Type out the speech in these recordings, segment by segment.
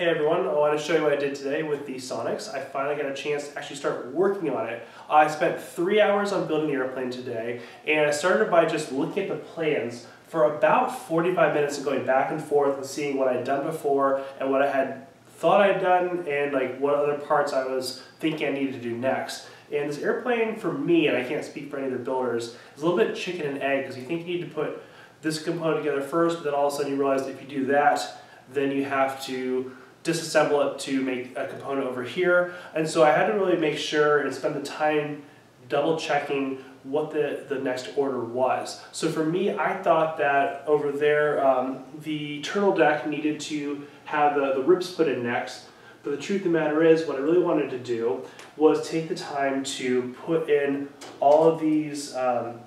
Hey everyone, I want to show you what I did today with the Sonex. I finally got a chance to actually start working on it. I spent three hours on building the airplane today, and I started by just looking at the plans for about 45 minutes and going back and forth and seeing what I'd done before and what I had thought I'd done and like what other parts I was thinking I needed to do next. And this airplane for me, and I can't speak for any of the builders, is a little bit chicken and egg because you think you need to put this component together first, but then all of a sudden you realize if you do that, then you have to disassemble it to make a component over here. And so I had to really make sure and spend the time double checking what the, the next order was. So for me, I thought that over there, um, the turtle deck needed to have the, the ribs put in next. But the truth of the matter is, what I really wanted to do was take the time to put in all of these um,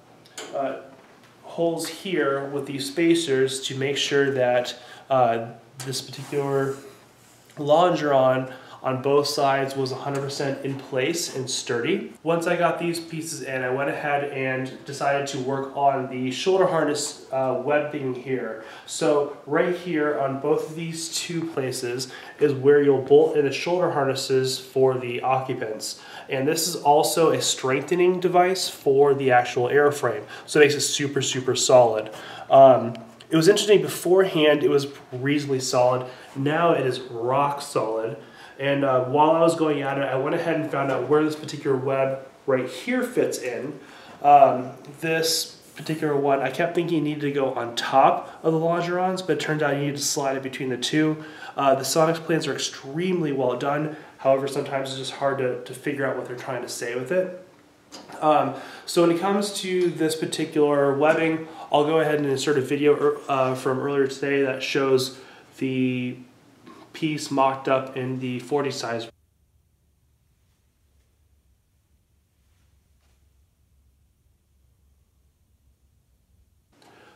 uh, holes here with these spacers to make sure that uh, this particular longeron on both sides was 100% in place and sturdy. Once I got these pieces in, I went ahead and decided to work on the shoulder harness uh, webbing here. So right here on both of these two places is where you'll bolt in the shoulder harnesses for the occupants. And this is also a strengthening device for the actual airframe. So it makes it super, super solid. Um, it was interesting beforehand, it was reasonably solid. Now it is rock solid. And uh, while I was going at it, I went ahead and found out where this particular web right here fits in. Um, this particular one, I kept thinking you needed to go on top of the longerons, but it turned out you need to slide it between the two. Uh, the Sonex plans are extremely well done. However, sometimes it's just hard to, to figure out what they're trying to say with it. Um, so when it comes to this particular webbing, I'll go ahead and insert a video er, uh, from earlier today that shows the piece mocked up in the 40 size.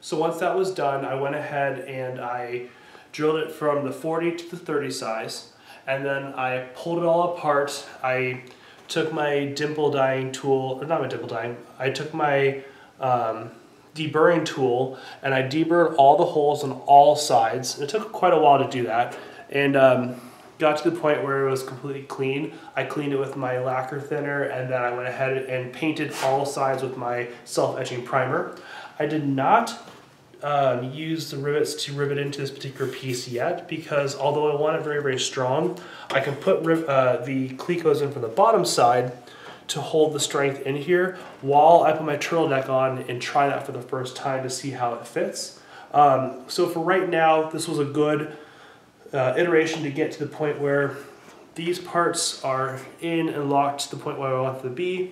So once that was done, I went ahead and I drilled it from the 40 to the 30 size, and then I pulled it all apart. I took my dimple dyeing tool, or not my dimple dyeing, I took my um, deburring tool and I deburred all the holes on all sides. It took quite a while to do that and um, got to the point where it was completely clean. I cleaned it with my lacquer thinner and then I went ahead and painted all sides with my self-etching primer. I did not um, use the rivets to rivet into this particular piece yet because although I want it very, very strong, I can put uh, the clecos in from the bottom side to hold the strength in here while I put my turtle deck on and try that for the first time to see how it fits. Um, so for right now, this was a good uh, iteration to get to the point where these parts are in and locked to the point where I want them to be.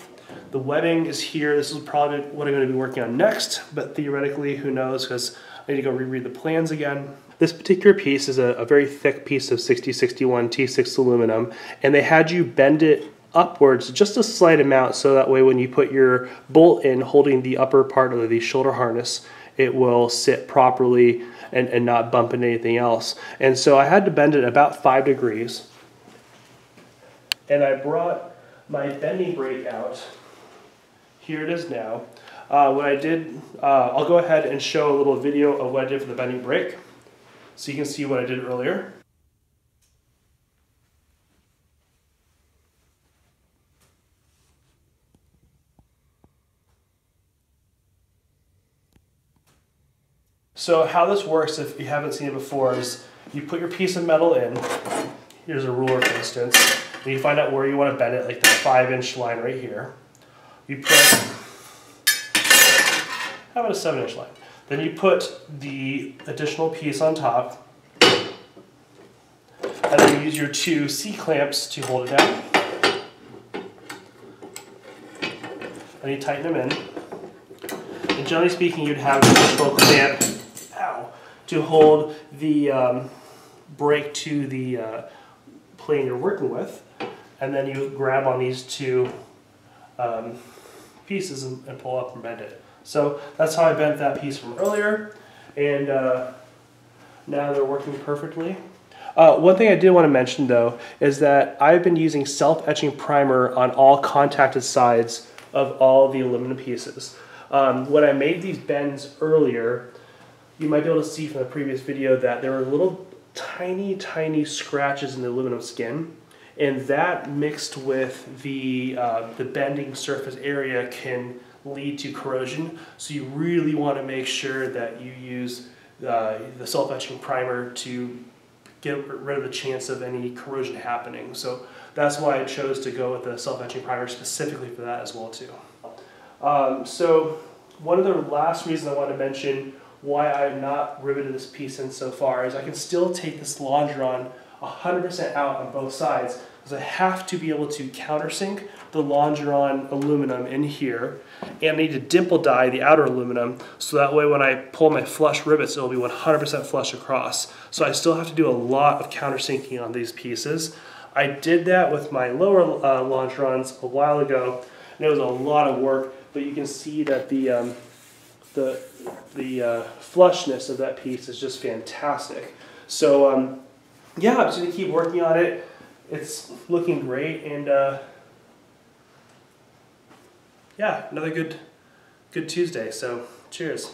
The webbing is here. This is probably what I'm going to be working on next, but theoretically, who knows, because I need to go reread the plans again. This particular piece is a, a very thick piece of 6061 T6 aluminum, and they had you bend it upwards just a slight amount so that way when you put your bolt in holding the upper part of the shoulder harness, it will sit properly and, and not bump into anything else. And so I had to bend it about five degrees. And I brought my bending breakout. Here it is now. Uh, what I did, uh, I'll go ahead and show a little video of what I did for the bending brake so you can see what I did earlier. So how this works, if you haven't seen it before, is you put your piece of metal in. Here's a ruler, for instance. And you find out where you want to bend it, like the five inch line right here. You put, how about a seven inch line? Then you put the additional piece on top. And then you use your two C-clamps to hold it down. And you tighten them in. And generally speaking, you'd have an additional clamp ow, to hold the um, brake to the uh, plane you're working with and then you grab on these two um, pieces and, and, pull up and bend it. So that's how I bent that piece from earlier, and uh, now they're working perfectly. Uh, one thing I did want to mention though is that I've been using self-etching primer on all contacted sides of all the aluminum pieces. Um, when I made these bends earlier, you might be able to see from the previous video that there were little tiny, tiny scratches in the aluminum skin. And that mixed with the, uh, the bending surface area can lead to corrosion. So you really want to make sure that you use uh, the self-etching primer to get rid of the chance of any corrosion happening. So that's why I chose to go with the self-etching primer specifically for that as well too. Um, so one of the last reasons I want to mention why I have not riveted this piece in so far is I can still take this Longeron 100% out on both sides because I have to be able to countersink the Longeron aluminum in here and I need to dimple dye the outer aluminum so that way when I pull my flush rivets it'll be 100% flush across. So I still have to do a lot of countersinking on these pieces. I did that with my lower uh, Longerons a while ago and it was a lot of work but you can see that the, um, the, the uh, flushness of that piece is just fantastic. So um, yeah, I'm just gonna keep working on it. It's looking great and uh, yeah another good good tuesday so cheers